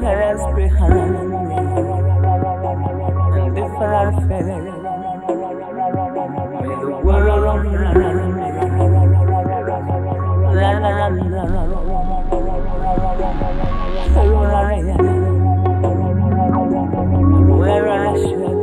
Parents behind different feelings. May the world Where I should.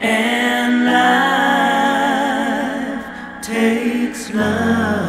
and life takes love.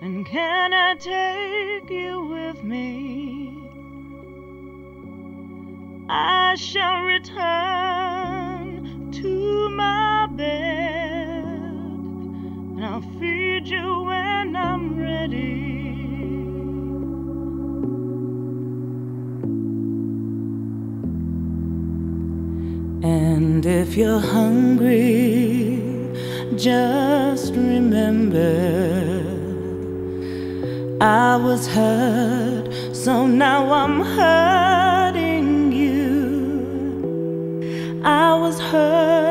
And can I take you with me? I shall return to my bed, and I'll feed you when I'm ready. And if you're hungry, just remember I was hurt, so now I'm hurting you. I was hurt,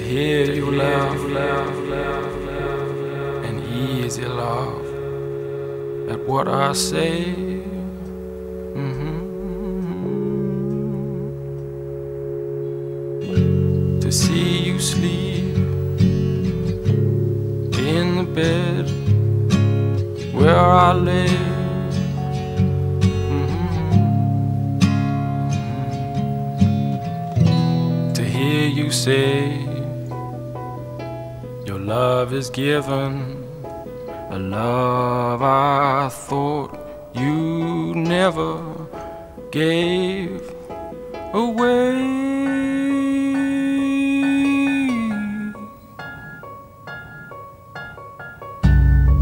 hear you laugh, laugh, and easy laugh at what I say. Mm-hmm. To see you sleep in the bed where I live. Is given, a love I thought you never gave away.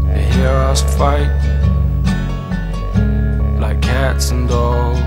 To hear us fight like cats and dogs,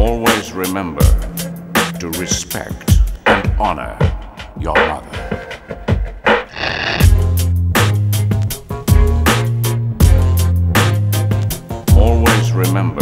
always remember to respect and honor your mother. Always remember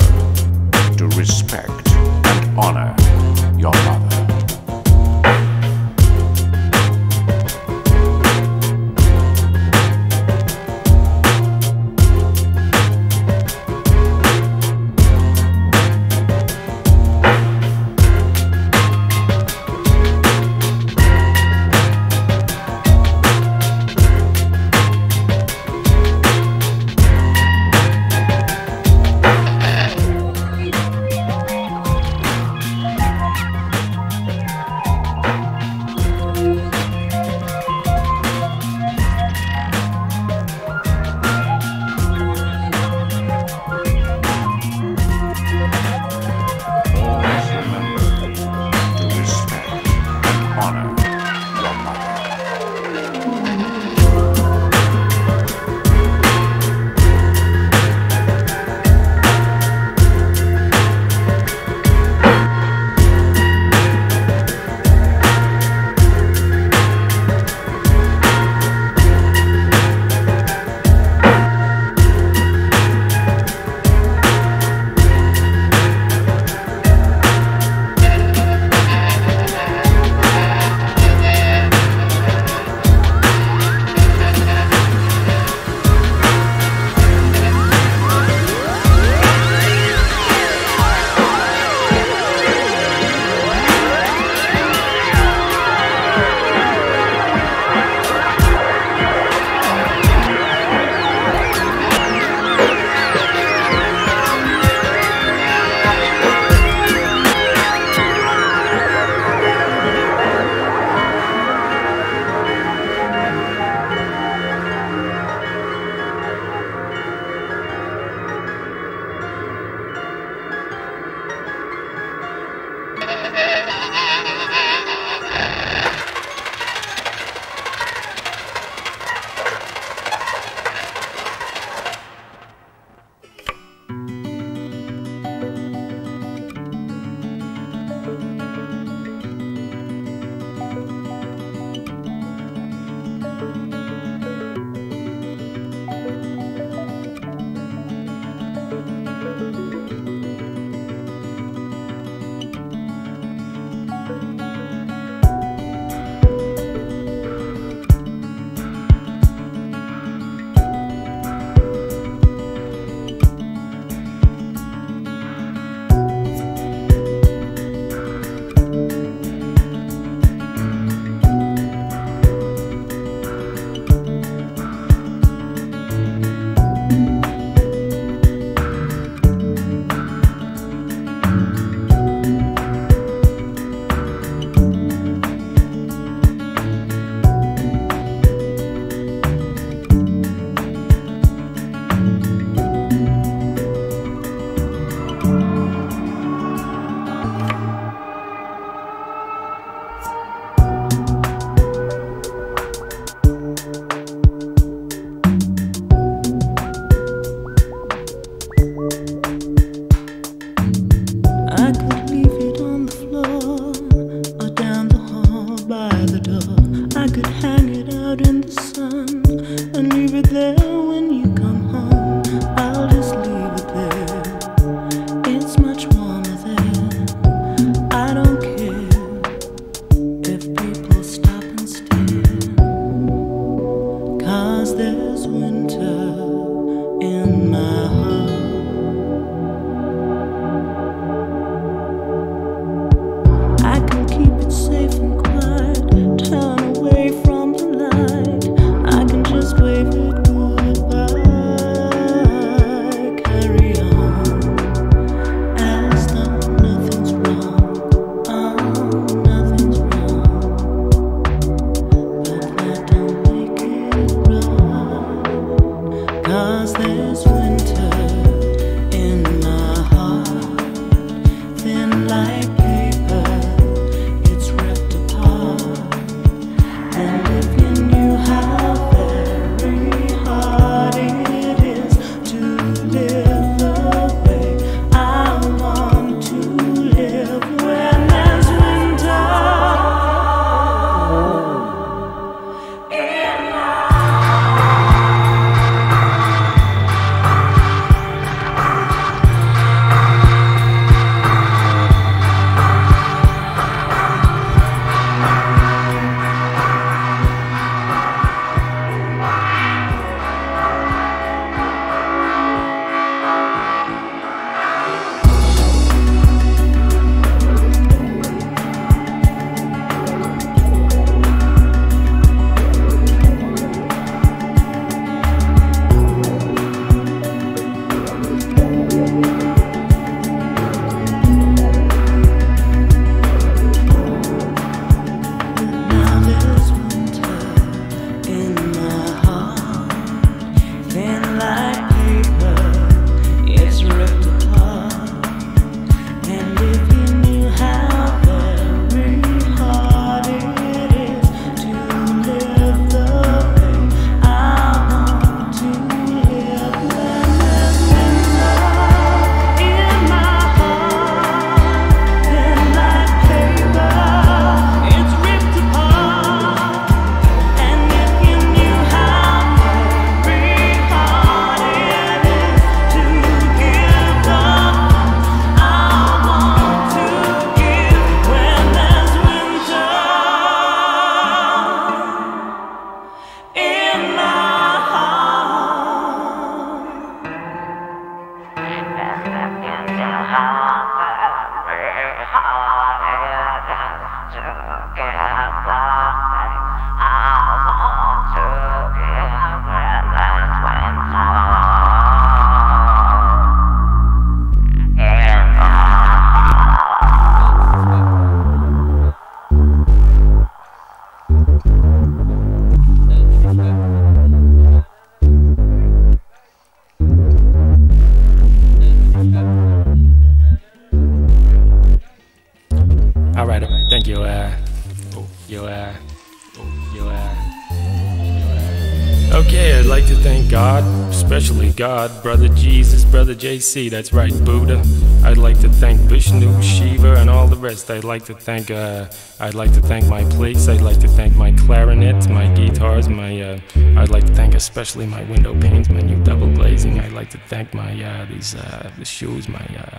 God, especially God, Brother Jesus, Brother JC, that's right, Buddha. I'd like to thank Vishnu, Shiva, and all the rest. I'd like to thank, uh, I'd like to thank my place. I'd like to thank my clarinet, my guitars, my, uh, I'd like to thank especially my window panes, my new double glazing. I'd like to thank my, uh, these, uh, the shoes, my, uh,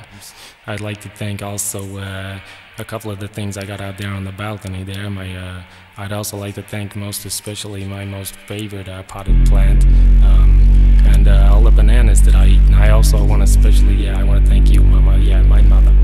I'd like to thank also, uh, a couple of the things I got out there on the balcony there. My, uh, I'd also like to thank most especially my most favorite uh, potted plant. Um, and uh, all the bananas that I eat. And I also want to especially, yeah, I want to thank you, Mama. Yeah, my mother. My mother,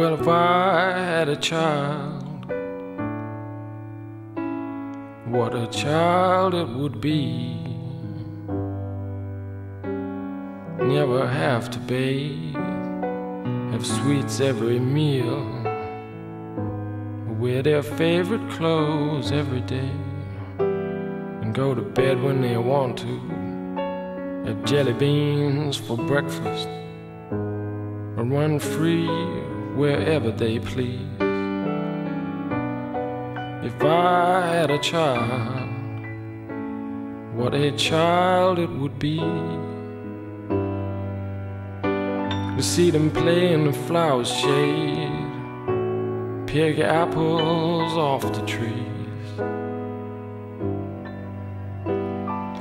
Well, if I had a child, what a child it would be. Never have to bathe, have sweets every meal, wear their favorite clothes every day, and go to bed when they want to, have jelly beans for breakfast, run free wherever they please. If I had a child, what a child it would be. To see them play in the flower shade, pick apples off the trees.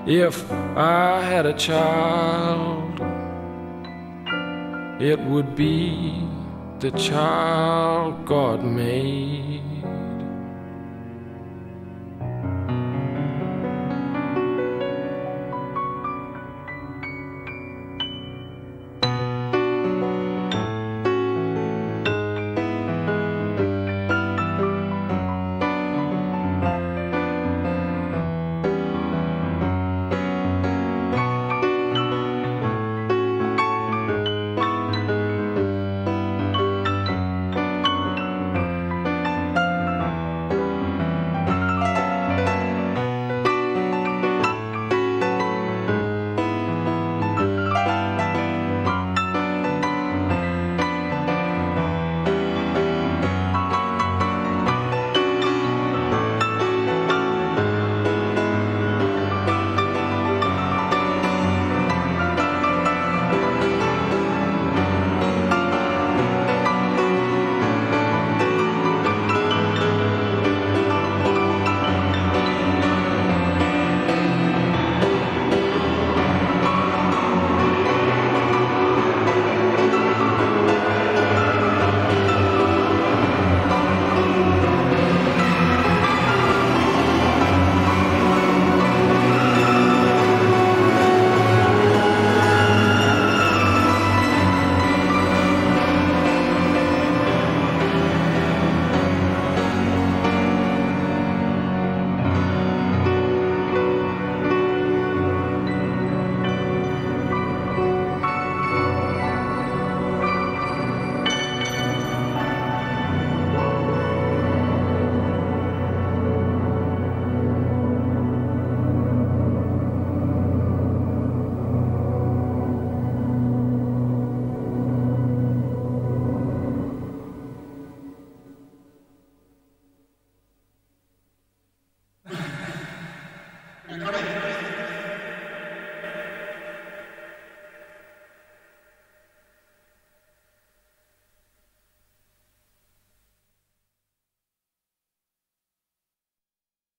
If I had a child, it would be the child God made.